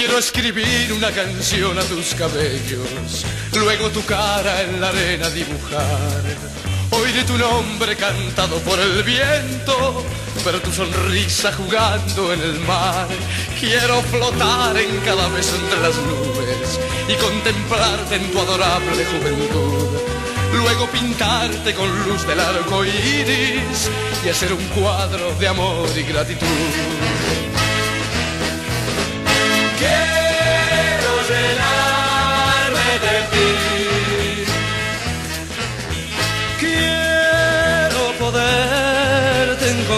Quiero escribir una canción a tus cabellos, luego tu cara en la arena dibujar. Oiré tu nombre cantado por el viento, pero tu sonrisa jugando en el mar. Quiero flotar en cada beso entre las nubes y contemplarte en tu adorable juventud. Luego pintarte con luz del arco iris y hacer un cuadro de amor y gratitud.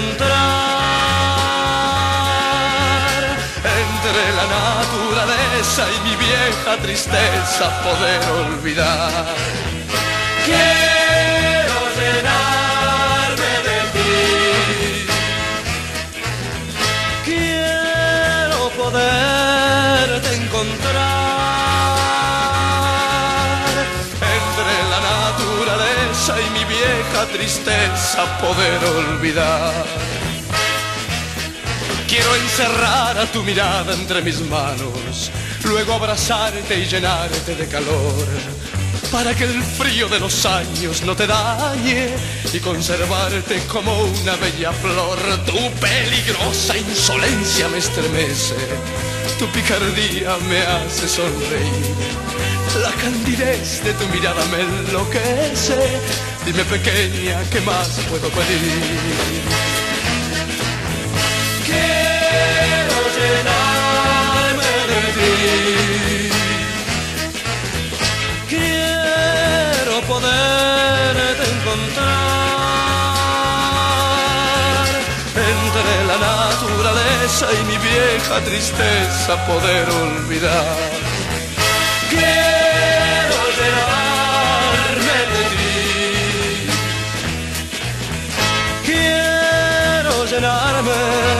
Encontrar entre la naturaleza y mi vieja tristeza poder olvidar. Mi vieja tristeza poder olvidar. Quiero encerrar a tu mirada entre mis manos, luego abrazarte y llenarte de calor, para que el frío de los años no te dañe y conservarte como una bella flor. Tu peligrosa insolencia me estremece, tu picardía me hace sonreír. La candidez de tu mirada me enloquece. Dime pequeña, ¿qué más puedo pedir? Quiero llenarme de ti. Quiero poderte encontrar entre la naturaleza y mi vieja tristeza poder olvidar. Ti. Quiero llenarme